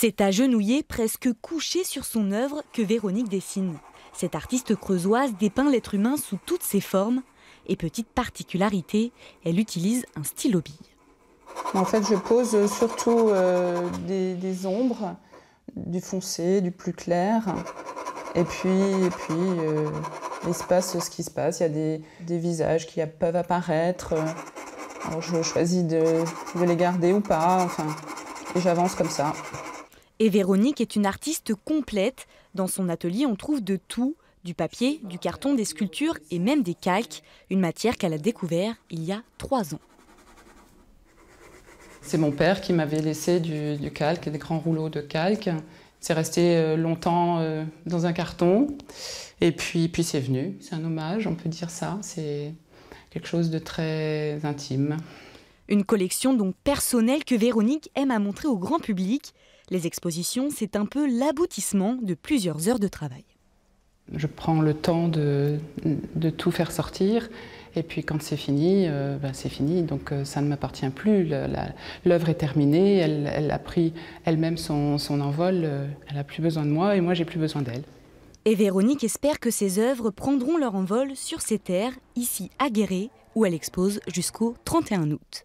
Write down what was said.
C'est agenouillé, presque couché sur son œuvre que Véronique dessine. Cette artiste creusoise dépeint l'être humain sous toutes ses formes. Et petite particularité, elle utilise un stylo bille. En fait, je pose surtout euh, des, ombres, du foncé, du plus clair. Et puis, et puis euh, il se passe ce qui se passe. Il y a des, visages qui peuvent apparaître. Je choisis de, de les garder ou pas. Enfin, et j'avance comme ça. Et Véronique est une artiste complète. Dans son atelier, on trouve de tout du papier, du carton, des sculptures et même des calques, une matière qu'elle a découvert il y a trois ans. C'est mon père qui m'avait laissé du, calque, des grands rouleaux de calque. C'est resté euh, longtemps euh, dans un carton. Et puis, puis c'est venu. C'est un hommage, on peut dire ça. C'est quelque chose de très intime. Une collection donc personnelle que Véronique aime à montrer au grand public. Les expositions, c'est un peu l'aboutissement de plusieurs heures de travail. Je prends le temps de, tout faire sortir. Et puis quand c'est fini, euh, ben, c'est fini, donc euh, ça ne m'appartient plus. L'œuvre est terminée, elle, a pris elle-même son, son, envol, euh, elle n'a plus besoin de moi et moi j'ai plus besoin d'elle. Et Véronique espère que ses œuvres prendront leur envol sur ces terres, ici à Guéret, où elle expose jusqu'au 31 août.